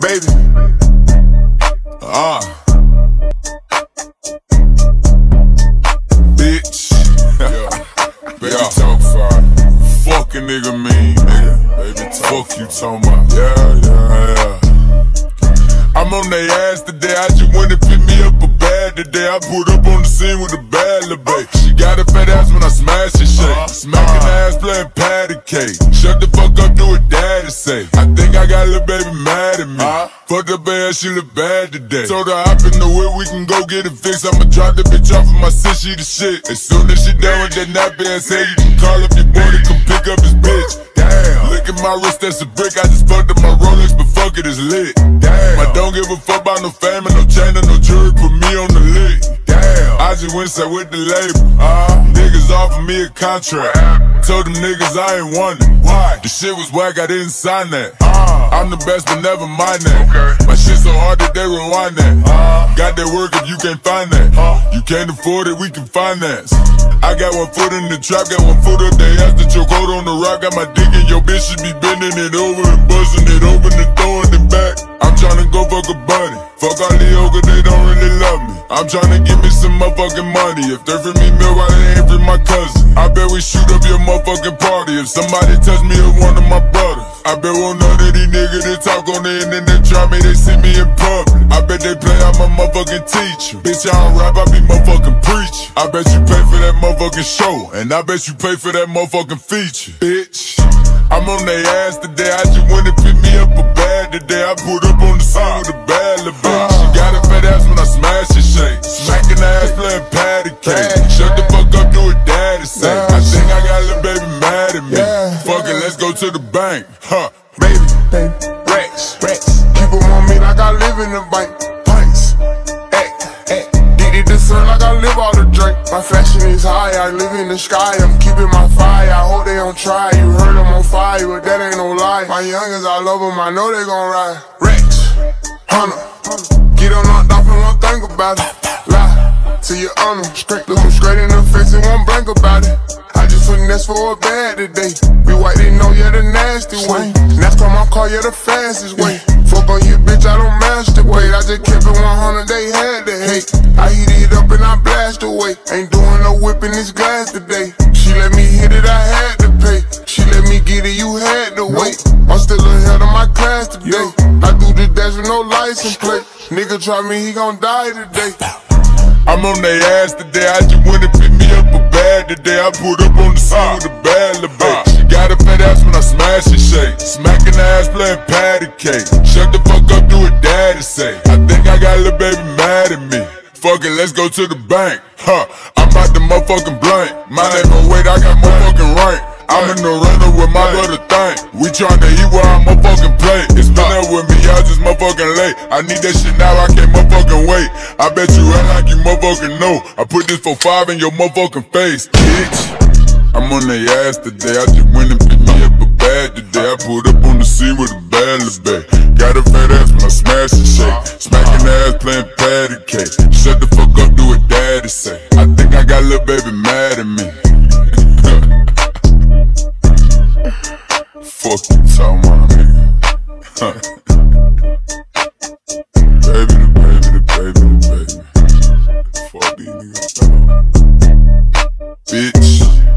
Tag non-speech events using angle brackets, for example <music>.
Baby. Ah. Bitch. <laughs> yeah. Baby yeah. talk fire. Fuck a nigga mean, nigga. Baby talk. Fuck you talking about. Yeah, yeah, yeah. I'm on their ass today. I just went and pick me up a bag today. I pulled up on the scene with a bad little babe. She got a fat ass when I smash and shake. Smacking ass playing patty cake. Shut the fuck up, do what daddy say. Little baby mad at me. Fuck the bad, she look bad today. Told her hop in the whip, we can go get it fixed. I'ma drop the bitch off of my sis, she the shit. As soon as she done with that nappy ass head, you can call up your boy to come pick up his bitch. Damn. Look at my wrist, that's a brick. I just fucked up my Rolex, but fuck it, it's lit. Damn. I don't give a fuck about no fame and no chain or no jewelry. Put me on the list. Damn. I just went set with the label. Uh, niggas offered me a contract. Told them niggas I ain't want it. Why? The shit was whack, I didn't sign that. I'm the best, but never mind that. Okay. My shit so hard that they rewind that. Uh, got that work if you can't find that. You can't afford it, we can finance. I got one foot in the trap, got one foot up there. Ass the chokehold on the rock, got my dick in your bitch. She be bending it over and busting it open and throwing it back. I'm tryna go fuck a buddy. Fuck all the yoga, they don't really love me. I'm tryna give me some motherfucking money. If they're for me, meal, why they ain't for my cousin? I bet we shoot up your motherfucking party. If somebody touch me or one of my brothers. I bet one none of these niggas that talk on the internet try me, they see me in public. I bet they play I'm a motherfucking teacher. Bitch, I don't rap, I be motherfucking preach. I bet you pay for that motherfucking show. And I bet you pay for that motherfucking feature. Bitch. I'm on their ass today, I just went and pick me up a bag today. I put up on the scene with a bad little bank. Huh, baby, baby. Rex, Rex. Keep them on me like I live in the bank. Pints, hey, hey. Did it discern like I live all the drink. My fashion is high, I live in the sky. I'm keeping my fire. I hope they don't try. You heard I'm on fire, but that ain't no lie. My youngers, I love them. I know they gon' ride. Rex, Hunter. Get them knocked off and won't think about it. Lie to your honor. Straight, look them straight in the face and won't blink about it. Just finesse for a bag today. We white, they know you're the nasty way. Next time I call you the fastest way. Fuck on you, bitch, I don't masturbate. I just kept it 100, they had to hate. I heat it up and I blast away. Ain't doing no whipping this glass today. She let me hit it, I had to pay. She let me get it, you had to wait. I'm still ahead of my class today. I do the dash with no license plate. Nigga try me, he gon' die today. I'm on their ass today. I just and pick me bag today. I put up on the scene with a bad little babe. Uh. She got a fat ass when I smash and shake. Smacking ass playing patty cake. Shut the fuck up, do what daddy say. I think I got a little baby mad at me. Fuck it, let's go to the bank. Huh, I'm out the motherfucking blank. My name is Wade, I got motherfucking right. I'm in the runner with my brother thing. We tryna eat where I'm motherfucking play. It's been there with me, y'all just motherfucking late. I need that shit now, I can't motherfucking wait. I bet you act like you motherfucking know. I put this for five in your motherfucking face, bitch. I'm on their ass today, I just went and picked me up a bag today. I pulled up on the scene with a bad back. Got a fat ass my smash and shake. Smacking ass playing patty cake. Shut the fuck up, do what daddy say. I think I got little baby mad at me. <laughs> fuck you tell my nigga. <laughs> baby, the baby, the baby, the baby. Fuck these niggas bitch.